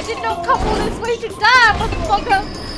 I did not come all this way to die, motherfucker!